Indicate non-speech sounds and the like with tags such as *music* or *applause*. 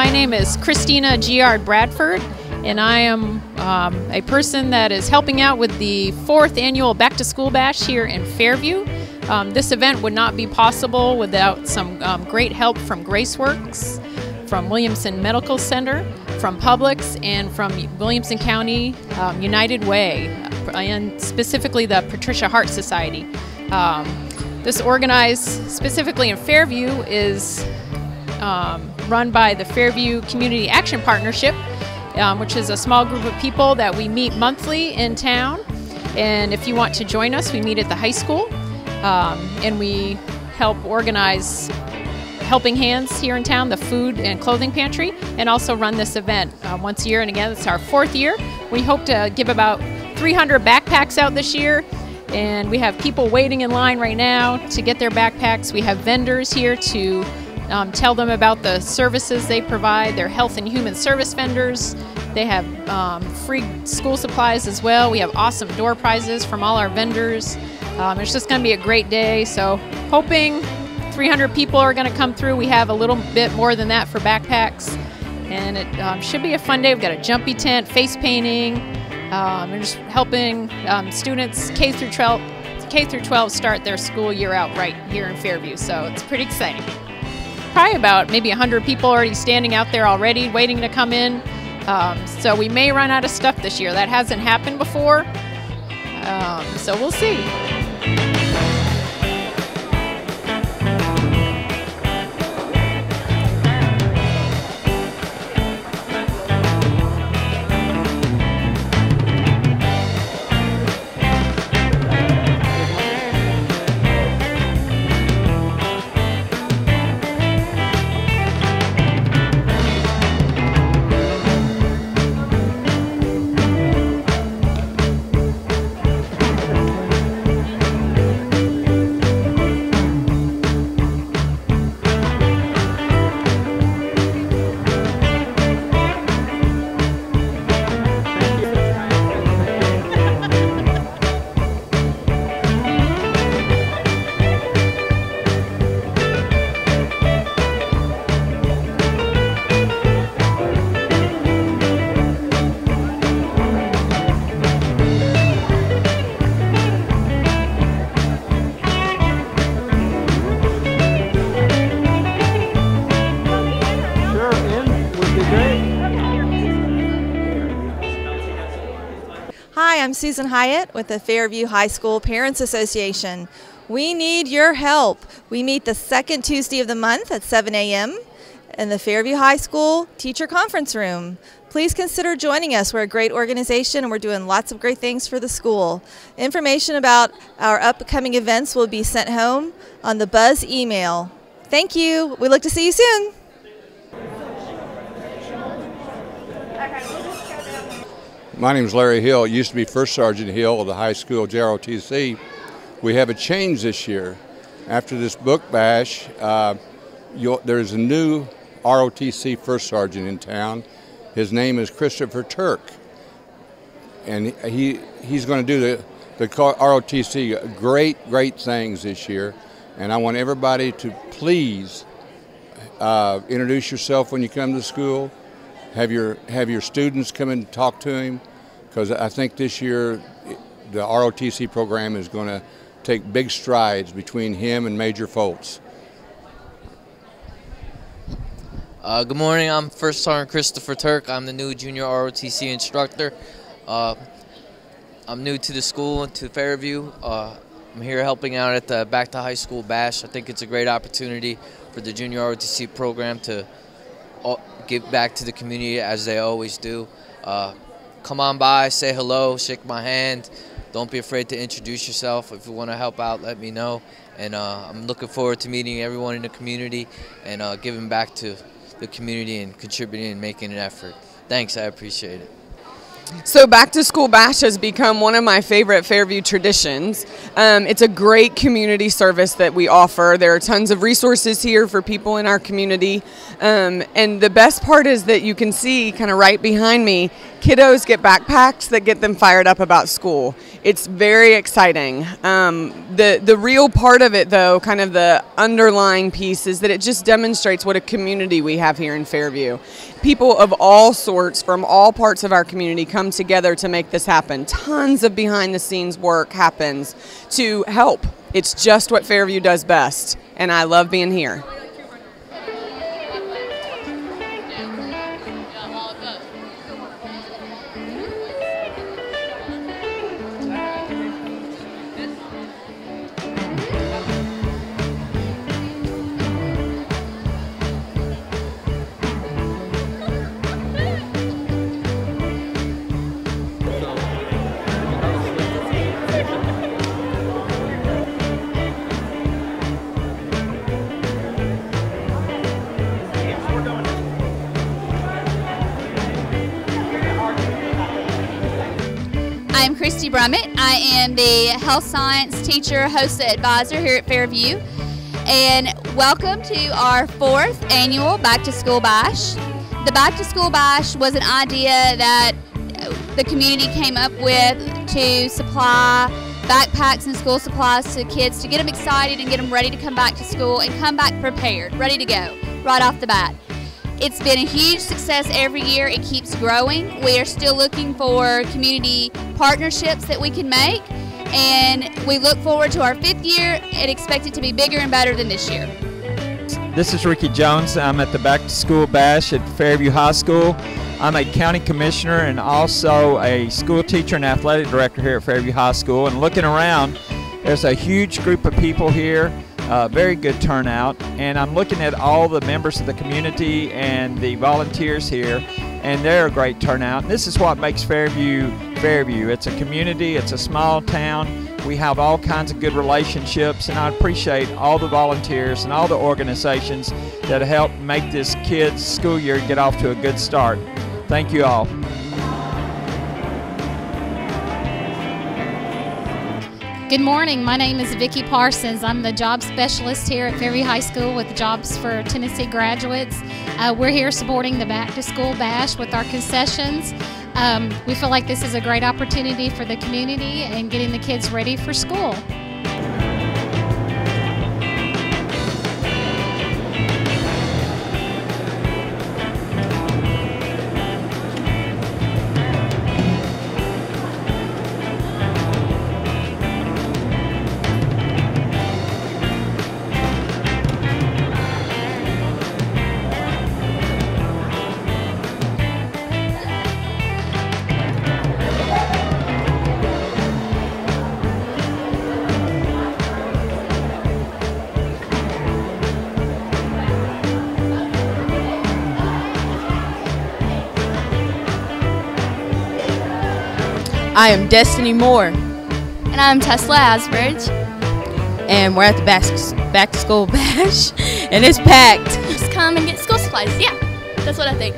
my name is Christina Giard Bradford, and I am um, a person that is helping out with the fourth annual Back to School Bash here in Fairview. Um, this event would not be possible without some um, great help from Graceworks, from Williamson Medical Center, from Publix, and from Williamson County um, United Way, and specifically the Patricia Hart Society. Um, this organized specifically in Fairview is um, run by the Fairview Community Action Partnership, um, which is a small group of people that we meet monthly in town. And if you want to join us, we meet at the high school um, and we help organize Helping Hands here in town, the food and clothing pantry, and also run this event uh, once a year. And again, it's our fourth year. We hope to give about 300 backpacks out this year. And we have people waiting in line right now to get their backpacks. We have vendors here to um, tell them about the services they provide. They're health and human service vendors. They have um, free school supplies as well. We have awesome door prizes from all our vendors. Um, it's just going to be a great day. So, hoping 300 people are going to come through. We have a little bit more than that for backpacks. And it um, should be a fun day. We've got a jumpy tent, face painting, um, and just helping um, students K through 12 K through 12 start their school year out right here in Fairview. So it's pretty exciting probably about maybe 100 people already standing out there already waiting to come in. Um, so we may run out of stuff this year. That hasn't happened before. Um, so we'll see. Hi, I'm Susan Hyatt with the Fairview High School Parents Association. We need your help. We meet the second Tuesday of the month at 7 a.m. in the Fairview High School Teacher Conference Room. Please consider joining us. We're a great organization and we're doing lots of great things for the school. Information about our upcoming events will be sent home on the Buzz email. Thank you. We look to see you soon. My name is Larry Hill. It used to be First Sergeant Hill of the high school JROTC. We have a change this year. After this book bash, uh, there's a new ROTC First Sergeant in town. His name is Christopher Turk, and he he's going to do the the ROTC great great things this year. And I want everybody to please uh, introduce yourself when you come to school have your have your students come and talk to him because I think this year the ROTC program is going to take big strides between him and Major Foltz. Uh, good morning. I'm First Sergeant Christopher Turk. I'm the new junior ROTC instructor. Uh, I'm new to the school and to Fairview. Uh, I'm here helping out at the Back to High School Bash. I think it's a great opportunity for the junior ROTC program to uh, give back to the community as they always do. Come on by, say hello, shake my hand. Don't be afraid to introduce yourself. If you want to help out, let me know. And uh, I'm looking forward to meeting everyone in the community and uh, giving back to the community and contributing and making an effort. Thanks, I appreciate it. So, Back to School Bash has become one of my favorite Fairview traditions. Um, it's a great community service that we offer. There are tons of resources here for people in our community. Um, and the best part is that you can see, kind of right behind me, kiddos get backpacks that get them fired up about school. It's very exciting. Um, the the real part of it, though, kind of the underlying piece, is that it just demonstrates what a community we have here in Fairview. People of all sorts from all parts of our community come together to make this happen. Tons of behind the scenes work happens to help. It's just what Fairview does best, and I love being here. Brummett. I am the health science teacher, HOSA, advisor here at Fairview. And welcome to our fourth annual Back to School Bash. The Back to School Bash was an idea that the community came up with to supply backpacks and school supplies to kids to get them excited and get them ready to come back to school and come back prepared, ready to go right off the bat. It's been a huge success every year. It keeps growing. We are still looking for community partnerships that we can make, and we look forward to our fifth year and expect it to be bigger and better than this year. This is Ricky Jones. I'm at the Back to School Bash at Fairview High School. I'm a county commissioner and also a school teacher and athletic director here at Fairview High School. And looking around, there's a huge group of people here uh, very good turnout, and I'm looking at all the members of the community and the volunteers here, and they're a great turnout. And this is what makes Fairview Fairview. It's a community, it's a small town. We have all kinds of good relationships, and I appreciate all the volunteers and all the organizations that help make this kids' school year get off to a good start. Thank you all. Good morning. My name is Vicki Parsons. I'm the job specialist here at Fairview High School with Jobs for Tennessee Graduates. Uh, we're here supporting the Back to School Bash with our concessions. Um, we feel like this is a great opportunity for the community and getting the kids ready for school. I am Destiny Moore. And I'm Tesla Asbridge. And we're at the back, back to school *laughs* bash, and it's packed. Just come and get school supplies. Yeah, that's what I think.